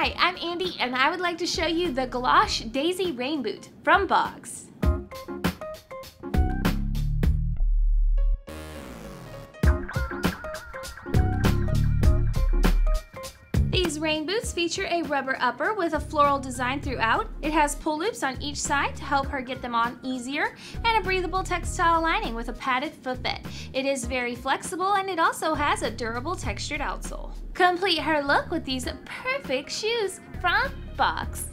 Hi, I'm Andy and I would like to show you the Glosh Daisy Rain Boot from Bogs. These rain boots feature a rubber upper with a floral design throughout. It has pull loops on each side to help her get them on easier, and a breathable textile lining with a padded footbed. It is very flexible and it also has a durable textured outsole. Complete her look with these perfect shoes from Bogs.